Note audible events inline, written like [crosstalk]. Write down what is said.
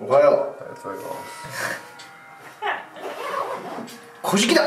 おはよう。ありがとうございます。小 [laughs] 古事だ。